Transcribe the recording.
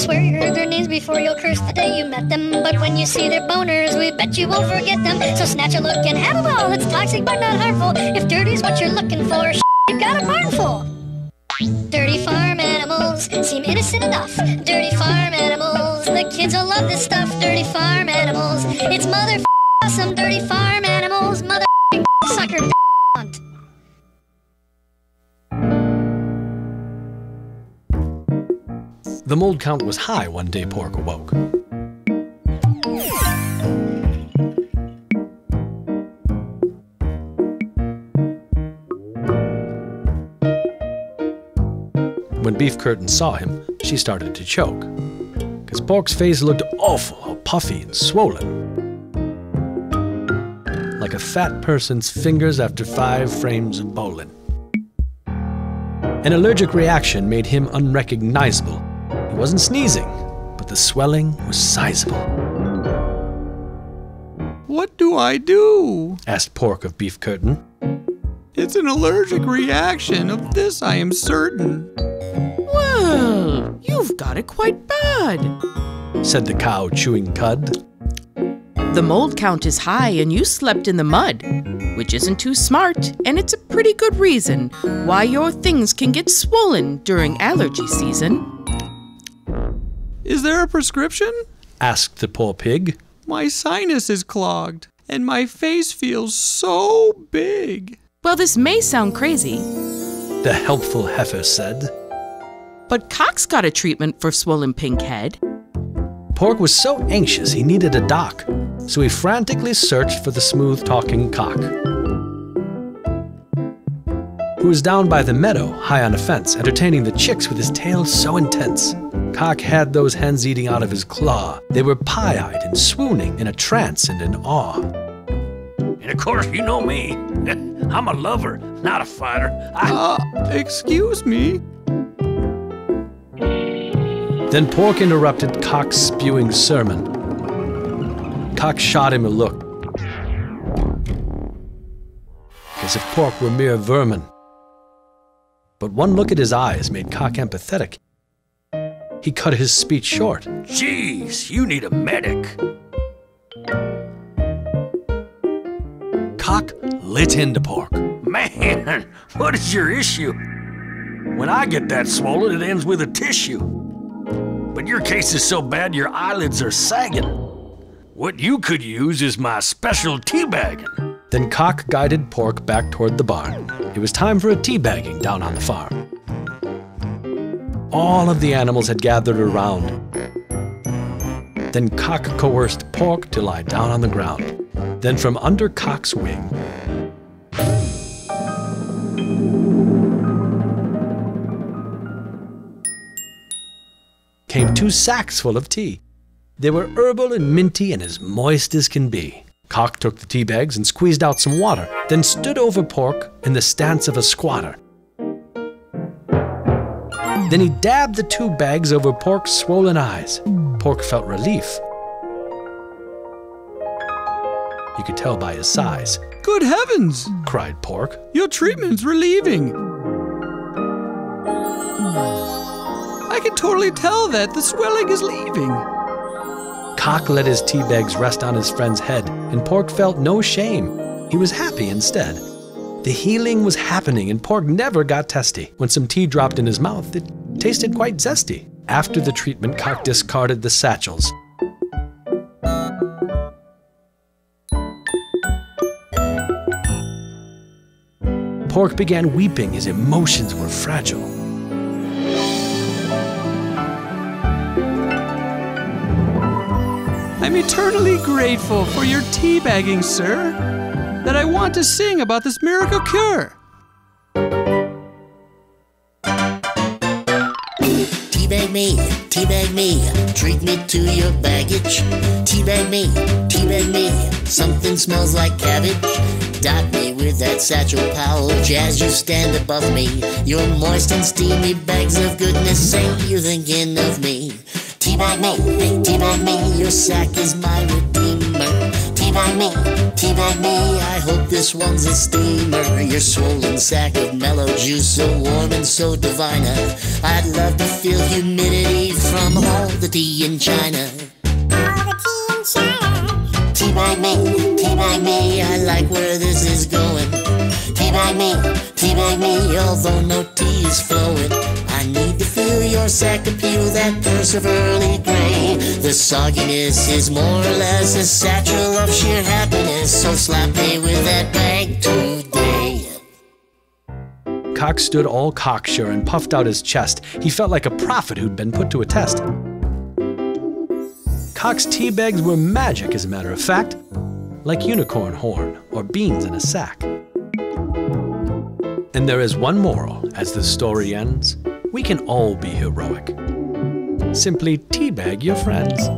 swear you heard their names before you'll curse the day you met them. But when you see their boners, we bet you won't forget them. So snatch a look and have a ball. It's toxic but not harmful. If dirty's what you're looking for, you've got a barn full. Dirty farm animals seem innocent enough. Dirty farm animals, the kids will love this stuff. Dirty farm animals, it's mother awesome. Dirty farm animals, mother sucker The mold count was high one day Pork awoke. When Beef Curtain saw him, she started to choke. Because Pork's face looked awful, all puffy and swollen. Like a fat person's fingers after five frames of bowling. An allergic reaction made him unrecognizable. He wasn't sneezing, but the swelling was sizable. What do I do? asked Pork of Beef Curtain. It's an allergic reaction, of this I am certain. Well, you've got it quite bad. said the cow chewing cud. The mold count is high and you slept in the mud, which isn't too smart, and it's a pretty good reason why your things can get swollen during allergy season. Is there a prescription? asked the poor pig. My sinus is clogged, and my face feels so big. Well, this may sound crazy, The helpful heifer said. but Cock's got a treatment for swollen pink head. Pork was so anxious he needed a doc, so he frantically searched for the smooth talking cock. Who was down by the meadow, high on a fence, entertaining the chicks with his tail so intense. Cock had those hens eating out of his claw. They were pie eyed and swooning in a trance and in awe. And of course, you know me. I'm a lover, not a fighter. I, Uh, excuse me? Then Pork interrupted Cock's spewing sermon. Cock shot him a look, as if Pork were mere vermin. But one look at his eyes made Cock empathetic. He cut his speech short. Jeez, you need a medic. Cock lit into Pork. Man, what is your issue? When I get that swollen, it ends with a tissue. But your case is so bad your eyelids are sagging. What you could use is my special teabagging. Then Cock guided Pork back toward the barn. It was time for a teabagging down on the farm. All of the animals had gathered around. Then Cock coerced Pork to lie down on the ground. Then from under Cock's wing, came two sacks full of tea. They were herbal and minty and as moist as can be. Cock took the tea bags and squeezed out some water, then stood over Pork in the stance of a squatter. Then he dabbed the two bags over Pork's swollen eyes. Pork felt relief. You could tell by his size, Good heavens! cried Pork. Your treatment's relieving. I can totally tell that the swelling is leaving. Cock let his tea bags rest on his friend's head, and Pork felt no shame. He was happy instead. The healing was happening, and Pork never got testy. When some tea dropped in his mouth, it tasted quite zesty. After the treatment, Cock discarded the satchels. Pork began weeping. His emotions were fragile. I'm eternally grateful for your teabagging, sir, that I want to sing about this miracle cure. Teabag me, teabag me, treat me to your baggage. Teabag me, teabag me, something smells like cabbage. Dot me with that satchel pouch as you stand above me. Your moist and steamy bags of goodness, say you're thinking of me. Teabag me, teabag me, your sack is my redeemer. Teabag me, teabag me. I hope this one's a steamer. Your swollen sack of mellow juice, so warm and so divine. I'd love to feel humidity from all the tea in China. All the tea in China. Teabag me, teabag me. I like where this is going. Teabag me, teabag me. Although no tea is flowing, I need to feel your sack appeal that curse of early grey. The sogginess is more or less a satchel of sheer happiness. So slap me with that bag today. Cox stood all cocksure and puffed out his chest. He felt like a prophet who'd been put to a test. Cox's tea bags were magic, as a matter of fact, like unicorn horn or beans in a sack. And there is one moral as the story ends we can all be heroic. Simply teabag your friends.